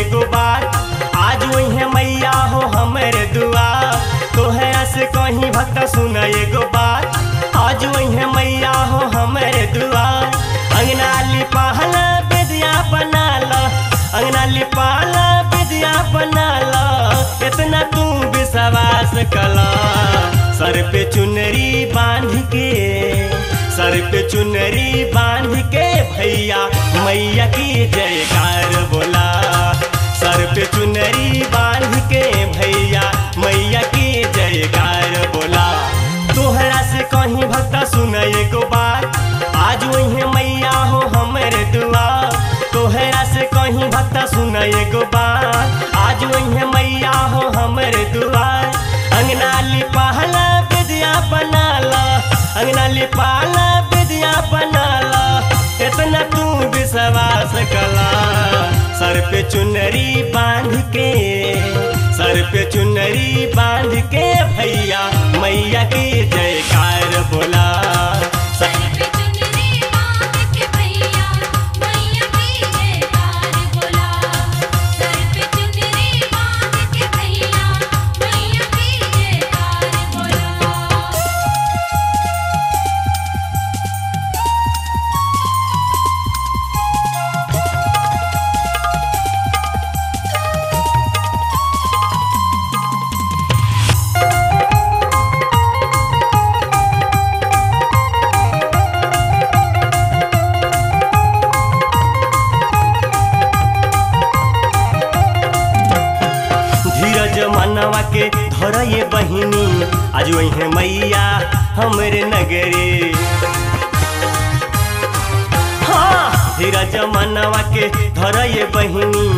एगो बात आज वही मैया हो हमरे दुआ तोहरा से कहीं भक्त सुन एगो बात आज वही मैया हो हमरे दुआ अंगना लिपाला बना लो अंगना लिपाला बना लो इतना तू विश्वास कला। सर पे चुनरी बाँध के, सर पे चुनरी बाँध के भैया मैया की जयकार बोला। सर पे चुनरी बाँध के भैया कला सर पे चुनरी बाँध के, सर पे चुनरी बाँध के भैया, मैया की जयकार बोला। के धर ये बहिनी। आज वही मैया हमरे नगरे। हाँ धीरज मनवा के धर ये बहिनी।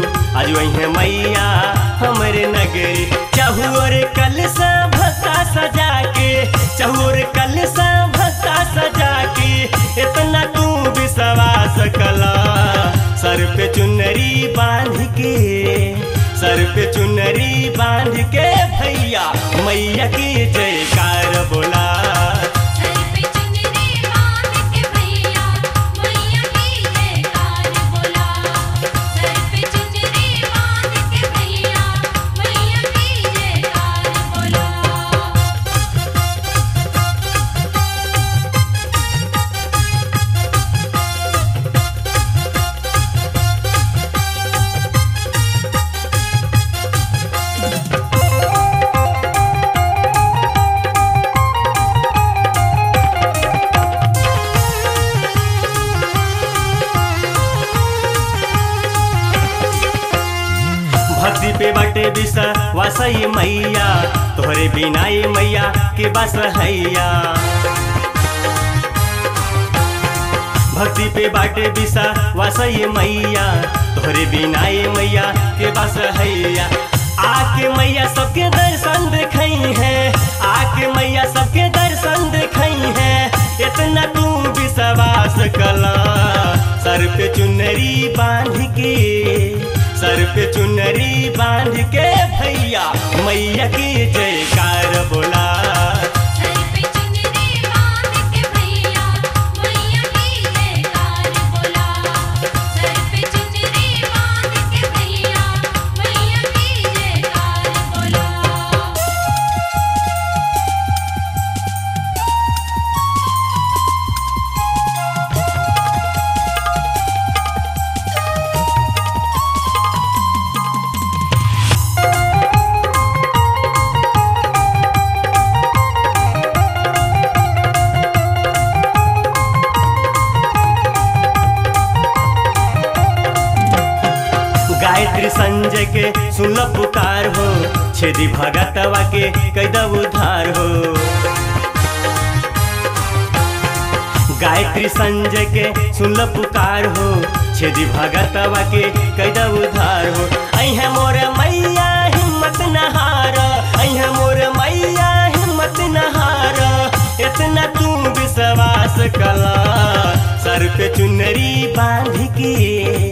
आज वही मैया हमरे नगरे। चहुर कल सा भक्ता सजा के चहुर कल सा भक्ता सजा के, इतना तू विश्वास कला। सर पे चुनरी बाँध के, सर पे चुनरी बाँध के भैया मैया की जयकार भक्ति पे बाटे वासई मैया। तोहरे बिनाई मैया के बस हैया भक्ति पे बाटे बिसा वासई मैया। तोहरे बिनाई मैया के बस हैया आके मैया सबके दर्शन देखई है, आके मैया सबके दर्शन देखई है। इतना तू विश्वास कला, सर पे चुनरी पे चुनरी बाँध के भैया मैया की जयकार बोला। गायत्री संजय के सुन पुकार हो, छेदी भगतवा के कैद उधार हो। गायत्री संजय के सुन पुकार हो, छेदी भगतवा के कैद उधार हो। अहे मोर मैया हिम्मत नहार अहे मोर मैया हिम्मत नहार इतना तू विश्वास कला, सर पे चुनरी बाँध के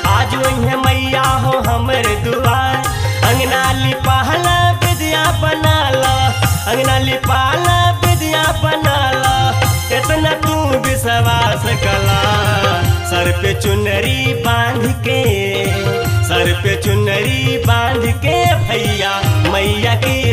आज मैया हो हमरे दुआर। अंगना लिपाला विद्या बनाला। अंगना लिपाला विद्या बनाला। इतना तू विश्वास कला। सर पे चुनरी बाँध के, सर पे चुनरी बाँध के भैया, मैया की